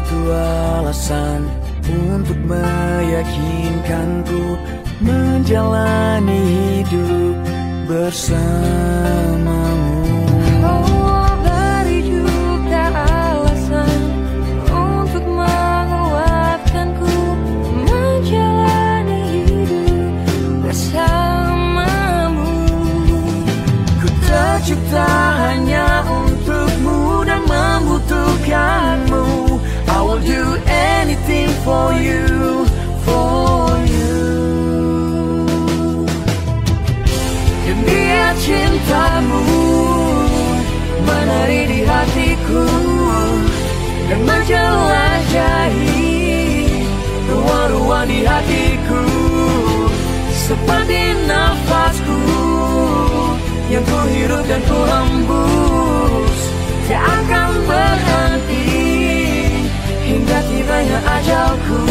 satu alasan untuk meyakinkanku menjalani hidup bersama. Cintamu menari di hatiku. Dan menjelajahi ruang-ruang di hatiku. Seperti nafasku yang ku hirup dan ku hembus. Tak akan berhenti hingga tibanya ajalku.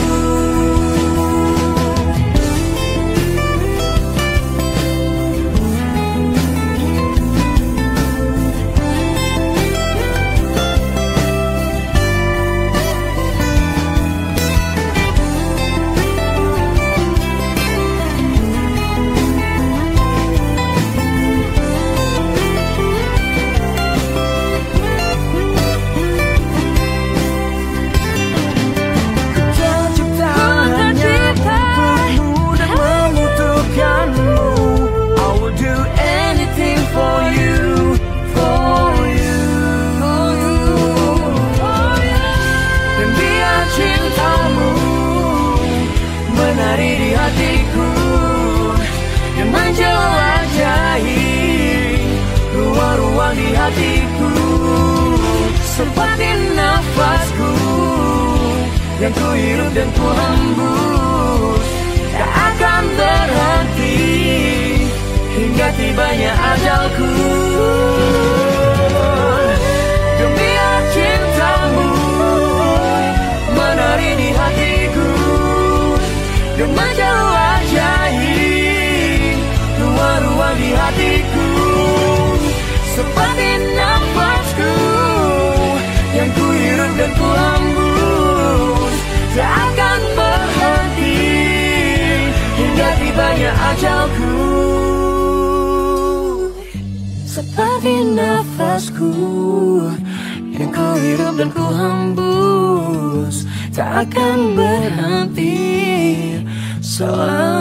Hatiku seperti nafasku yang ku hirup dan ku hembus. Tak akan berhenti hingga tibanya ajalku. Demi cintamu menari di hatiku. Menjelajahi ruang-ruang di hatiku seperti nafasku yang ku hirup dan ku hembus tak akan berhenti hingga tibanya ajalku. Seperti nafasku yang ku hirup dan ku hembus tak akan berhenti. Selama